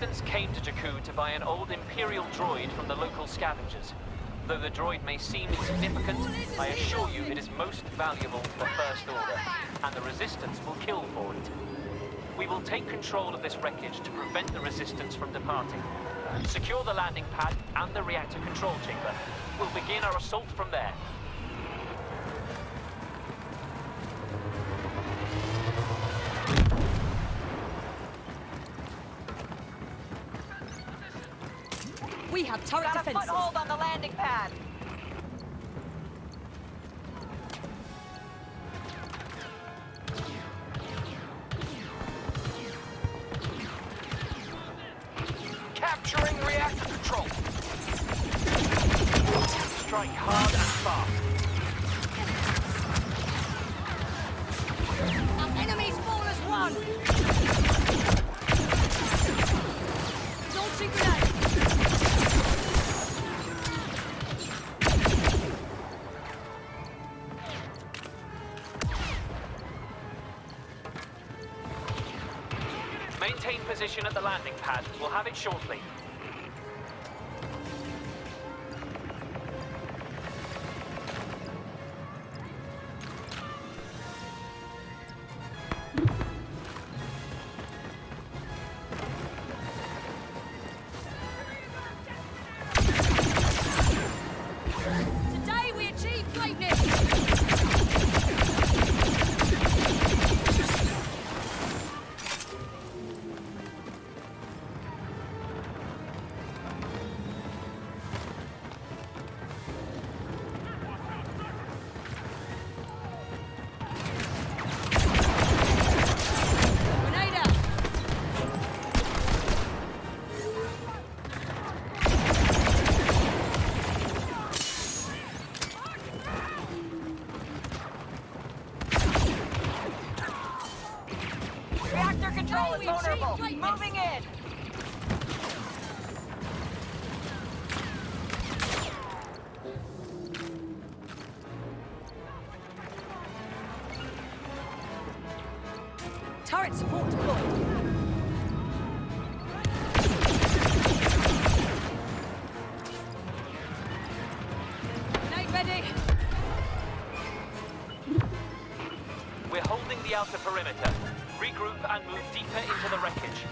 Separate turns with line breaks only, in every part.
The resistance came to Jakku to buy an old Imperial droid from the local scavengers. Though the droid may seem insignificant, I assure you it is most valuable to the First Order, and the Resistance will kill for it. We will take control of this wreckage to prevent the Resistance from departing. Secure the landing pad and the reactor control chamber. We'll begin our assault from there.
Have turret
Got a foothold on the landing pad.
Capturing reactor control. Strike hard and fast. Maintain position at the landing pad. We'll have it shortly.
Turret support deployed.
We're holding the outer perimeter. Regroup and move deeper into the wreckage.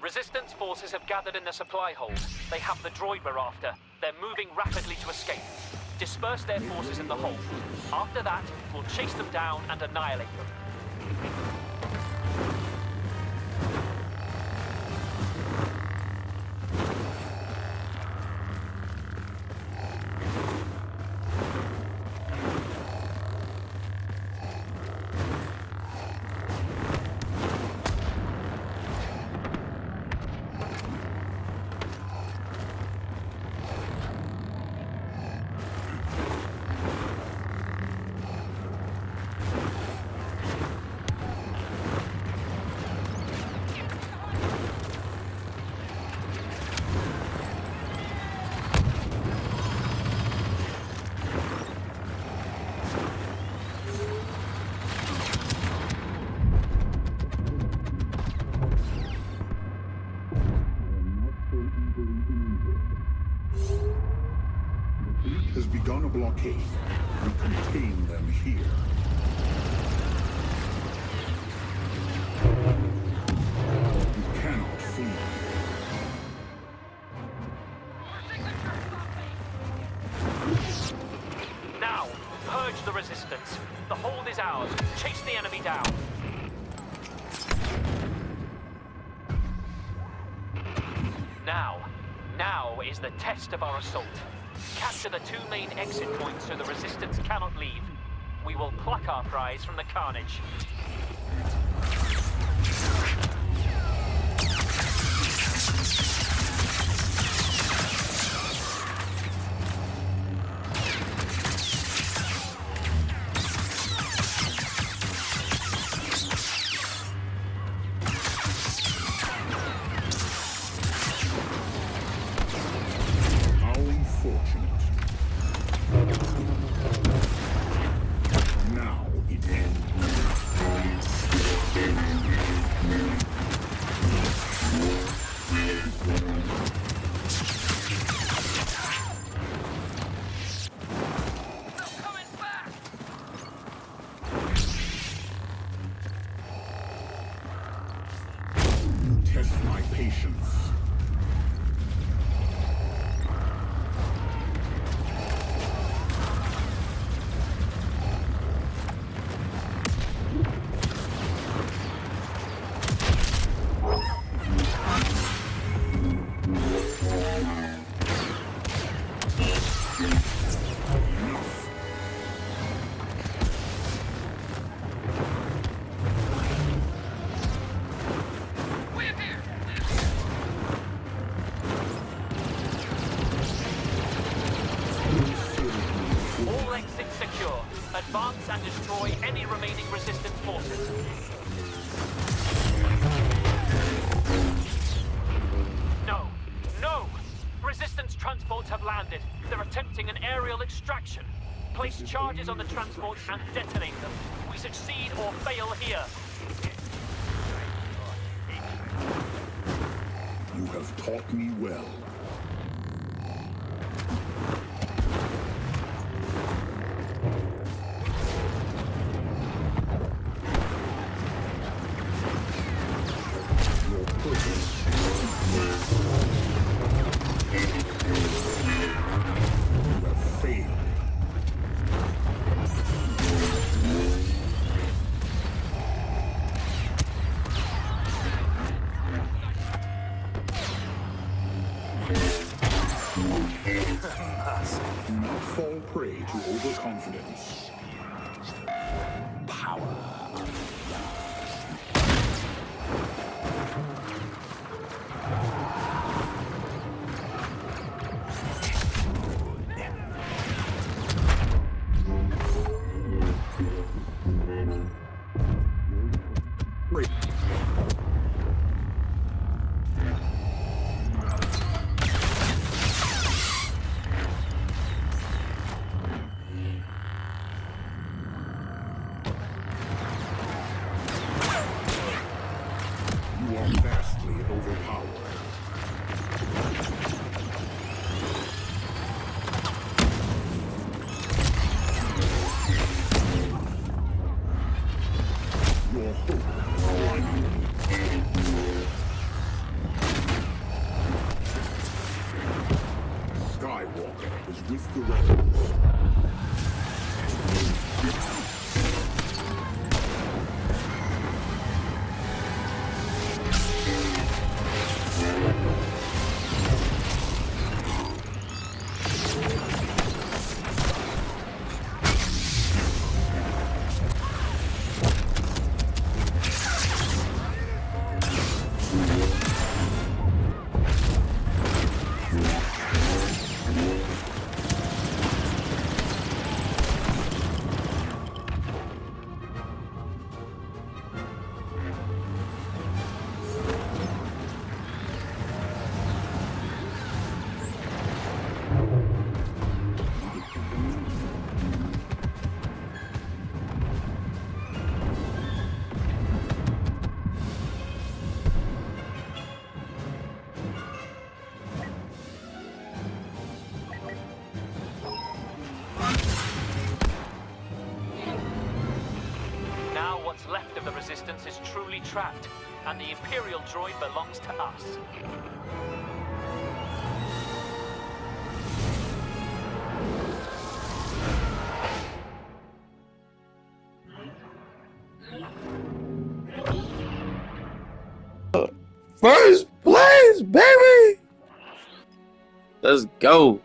Resistance forces have gathered in the supply hold. They have the droid we're after. They're moving rapidly to escape. Disperse their forces in the hold. After that, we'll chase them down and annihilate them.
Has begun a blockade. We contain them here. You cannot flee.
Now, purge the resistance. The hold is ours. Chase the enemy down. Now, now is the test of our assault. Capture the two main exit points so the resistance cannot leave. We will pluck our prize from the carnage. Advance and destroy any remaining resistance forces. No, no! Resistance transports have landed. They're attempting an aerial extraction. Place charges on the transports and detonate them. We succeed or fail here.
You have taught me well. Do not fall prey to overconfidence.
Now Resistance is truly trapped, and the Imperial droid belongs to us.
First place, baby! Let's go.